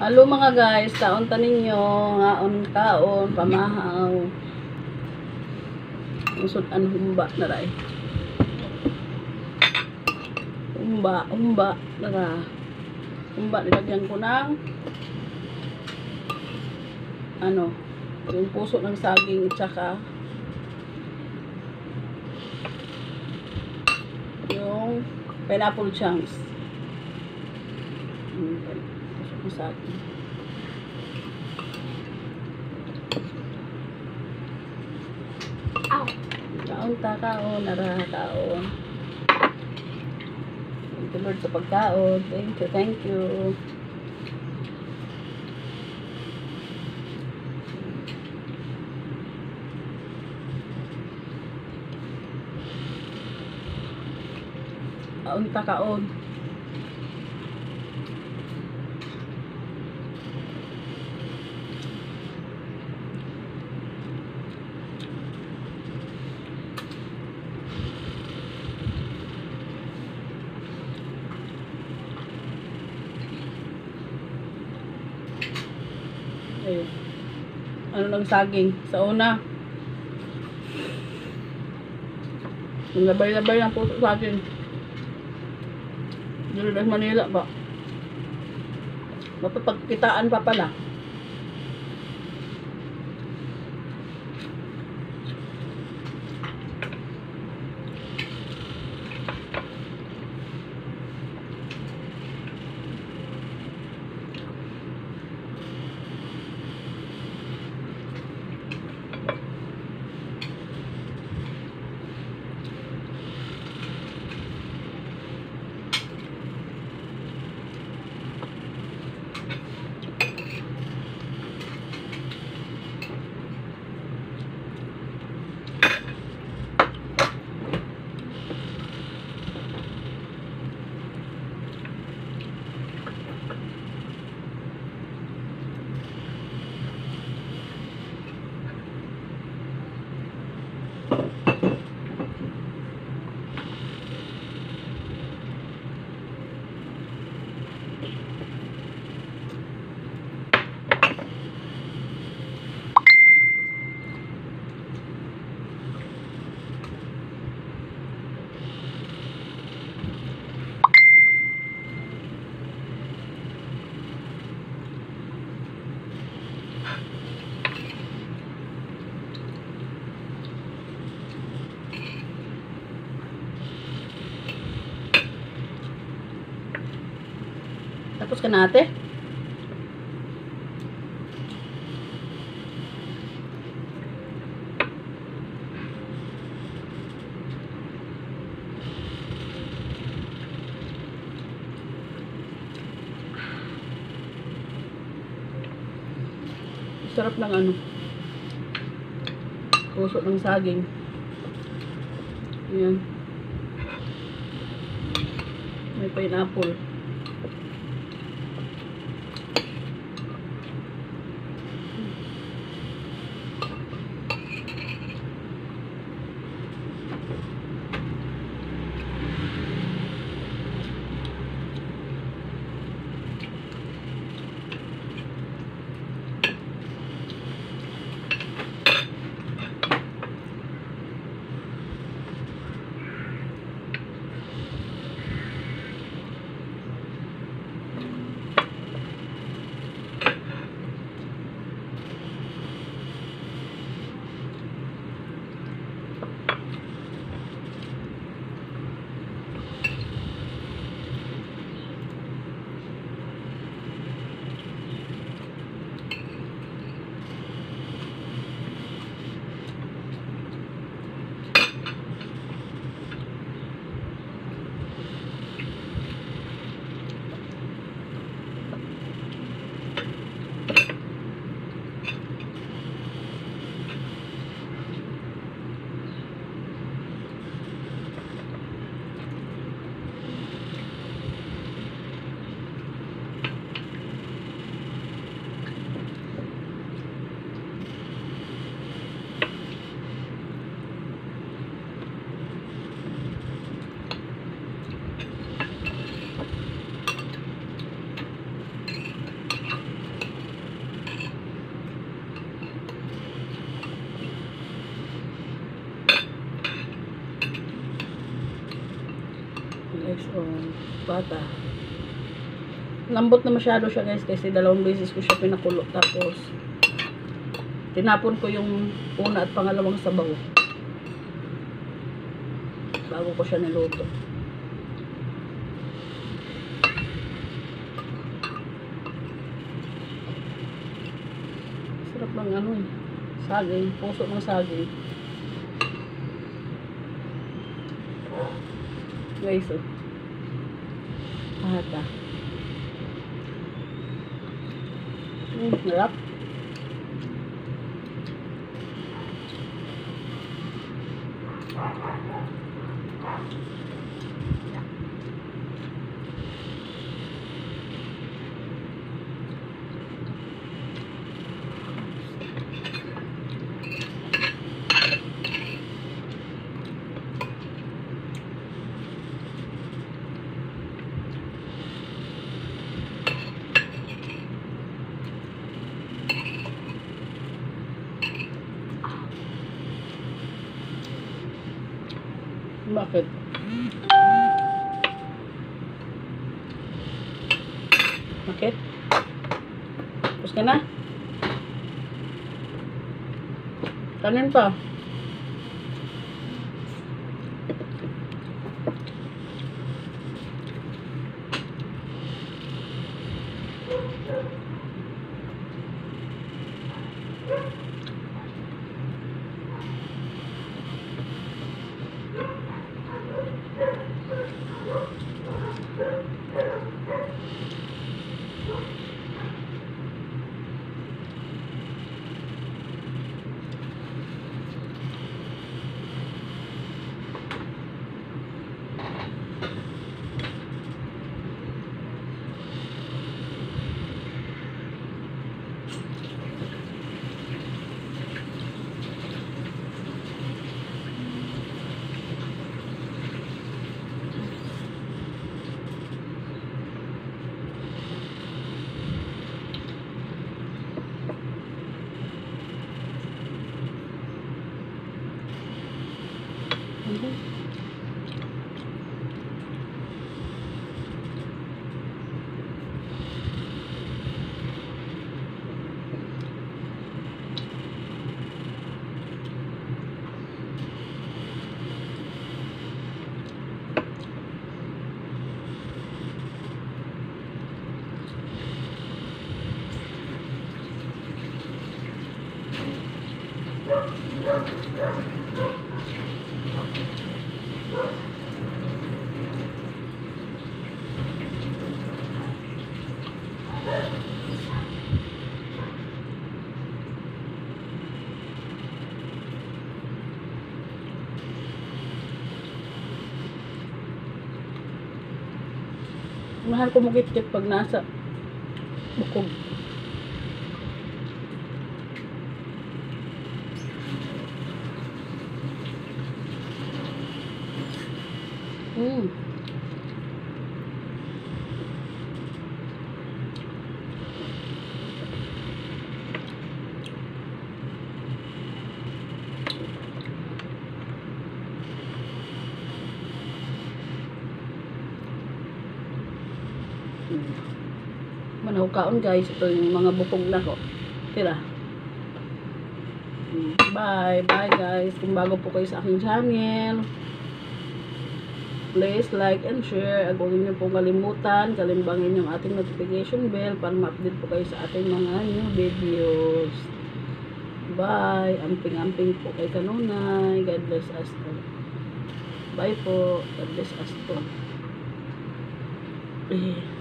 Halo mga guys, kaon ta ninyo, ngaon kaon, pamahaw. Usod an humba na ray. Humba, humba na ra. Humba nilagyan ko ng ano, yung puso ng saging at saka yung pineapple chunks. Mm, puso ng saging. Ow. Kaon ta, kaon, nara, kaon. Thank you Lord sa pagkaon. Thank you, thank you. Kaon ta, kaon. Ayun. Ano ng saging? Sa una. Labay-labay ang puso saging. Dito Manila ba? Mapapagkitaan pa pala. Tapos ka na ate? Sarap ng ano. Puso ng saging. Ayan. May pineapple. So, bata. Lambot na masyado siya guys kasi dalawang beses ko siya pinakulo. Tapos, tinapon ko yung una at pangalawang sabaw. Bago ko siya niluto. Sarap ng ano eh. Saging. Puso ng saging. Guys, oh. Hata. Mm, sarap. Bakit? Bakit? Tapos ka na? Kanin pa. Mahal ko mukit-kit pag nasa bukog. Mm. Manaw kaon guys. Ito yung mga bukog na ko. Tira. Mm, Bye. Bye guys. Kung bago po kayo sa aking channel. Please like and share. At huwag niyo pong kalimutan. Kalimbangin yung ating notification bell para ma-update po kayo sa ating mga new videos. Bye. Amping-amping po kay Kanunay. God bless us all. Bye po. God bless us all. Eh.